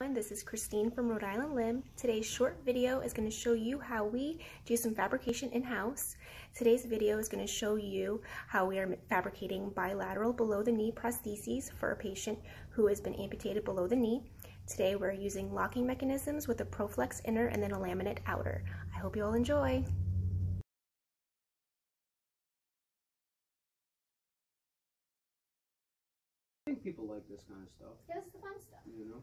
This is Christine from Rhode Island Limb. Today's short video is going to show you how we do some fabrication in-house. Today's video is going to show you how we are fabricating bilateral below the knee prostheses for a patient who has been amputated below the knee. Today we're using locking mechanisms with a Proflex inner and then a laminate outer. I hope you all enjoy. I think people like this kind of stuff, Yeah, that's the fun stuff. you know?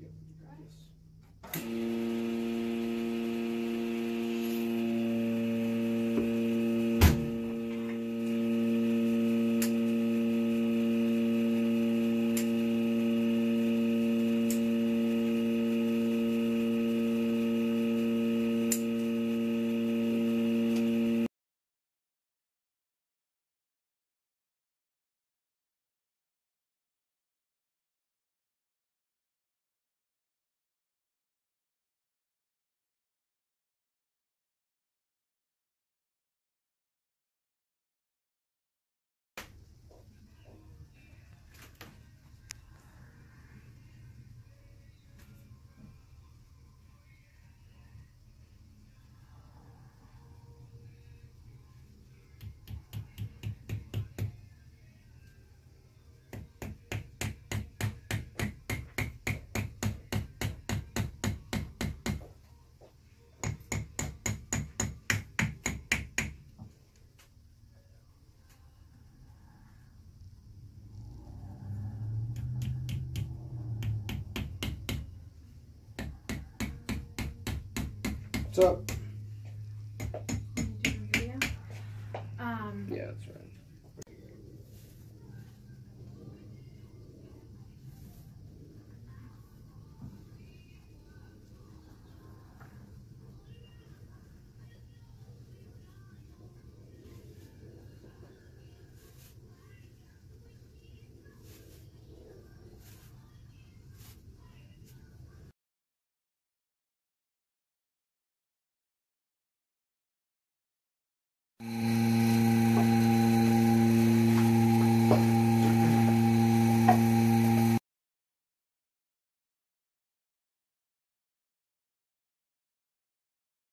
Yep, got this. What's up? Um, Yeah, that's